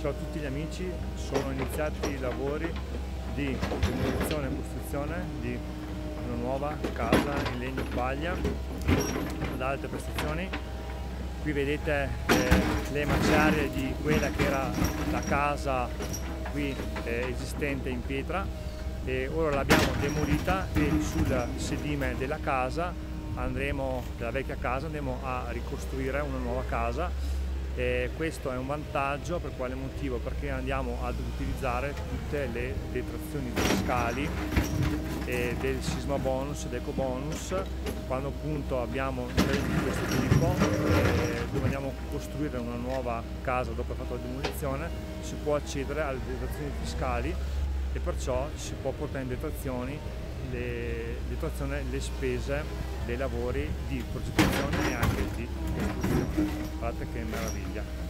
Ciao a tutti gli amici, sono iniziati i lavori di demolizione e costruzione di una nuova casa in legno paglia ad alte prestazioni. Qui vedete eh, le macerie di quella che era la casa qui eh, esistente in pietra e ora l'abbiamo demolita e sul sedime della casa andremo, della vecchia casa andremo a ricostruire una nuova casa e questo è un vantaggio per quale motivo? Perché andiamo ad utilizzare tutte le detrazioni fiscali del sisma bonus ed eco bonus quando appunto abbiamo un di questo tipo eh, dove andiamo a costruire una nuova casa dopo aver fatto la demolizione si può accedere alle detrazioni fiscali e perciò si può portare in detrazioni le, detrazione le spese dei lavori di progettazione e anche di costruzione. Fíjate qué maravilla.